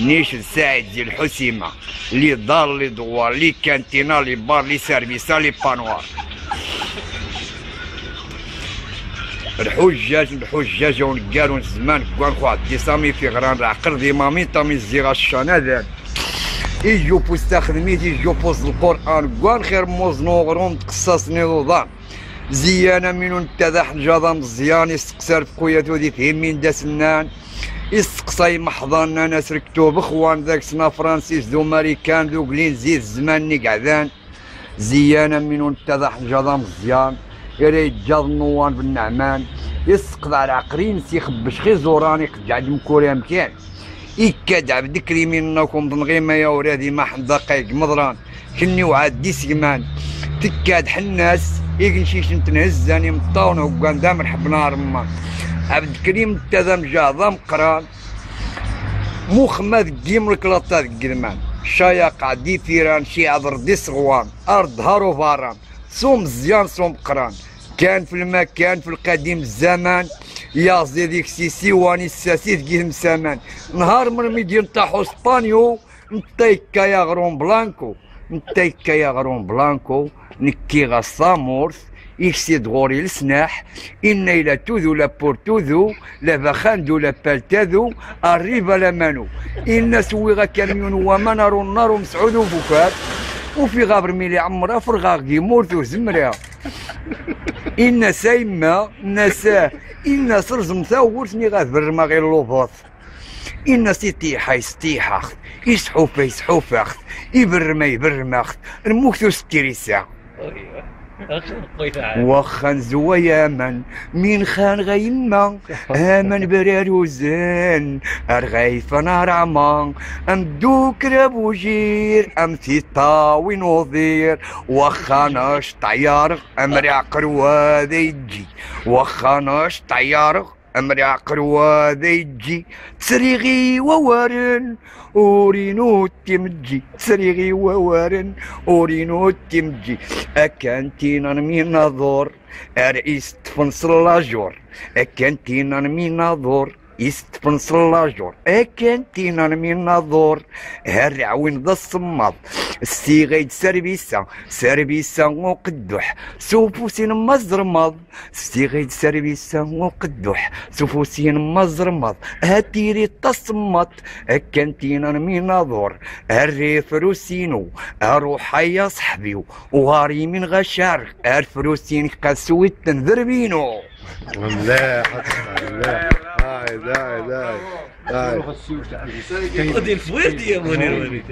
نيش سعيد ديال الحسيمه لي دار لي دوار لي كانتينا لي بار لي سيرفيسا لي بانوار. الحجاج الحجاج ونقالون زمان كوان خو عدي سامي في غران العقل دي مامي تامي زيغا الشنادان يجو بوستا خدميت يجو بوز القران كوان خير موز نوغرون تقصص نضوضان زيانا منو انتذا حجاضة مزيان يستقسر في خوياتو دي فهمين دا سنان يستقصي محضان ناس ركتوب اخوان ذاك سنا فرانسيس ذو ماريكان ذو زيد زمان نقعدان زيانا منو انتذا حجاضة مزيان يري جاض نوان بالنعمان يسقط على عقرين سيخبش خي زوراني قد مكوريا مكان إكاد عبد كريمينكم ضنغيما يا ولادي ما دقيق مضران. كني وعاد دي سيمان تكاد حناس يقنشيش نتنهزاني مطاون وقان دام نحب ما عبد الكريم تذا مجاضة قران. مو خماد قيم الكلاطة قلمان شايا قاعدي ثيران شي عذر دي صغوان. أرض هارو فاران. صوم زيان صوم قران. كان في المكان في القديم الزمان يا زيديك سيسي واني الساسي تقيهم سامان. نهار من ميدي نطاحو اسبانيو نتيكا يا غرون بلانكو. نتيكا يا غرون بلانكو. نكي غصامورث يكسيد غوري السناح إن إلى توذو لا بورتوذو لا بخاندو لا بالتاذو الريبا لا مانو. إن سويغا كاميون وما نارو النار مسعود وفكات وفي غابر ميلي عمرها فرغا غيمورثو زمرها إن سايما نساه إن سرزم ثاورثني غاث ما غير لوبوث إن سيتيحا يستيحا يسحوفا يسحوفا يبرما يبرما الموكثو ستيريسا. واخا نزوى يامن مين خان غيما آمن برارو زين ارغيف نار عمان. أم دوك رابو جير أم في طاوي نوضير واخا ناش طيارغ أم رعقر يجي واخا ناش طيارغ أمر عقر يجي تسريغي ووارن اورينو تمجي تسريغي ووارن اورينو تمجي أكانتينا من نظور رئيس تفنص لاجور أكانتينا من نظور يستفن صلاجور اكنتينا من نظور هرعوين ذا الصماد السيغيد سربيسا سربيسا وقدوح سوفوسين مزرمض السيغيد سربيسا وقدوح سوفوسين مزرمض هاتيري تصمت اكنتينا من نظور الريفروسينو أروح يا صحبي وغاري من غشار الفروسين قاسويت تنذربينو ملاح ملاح داعي داعي داعي داعي دي الفوير دي يا منير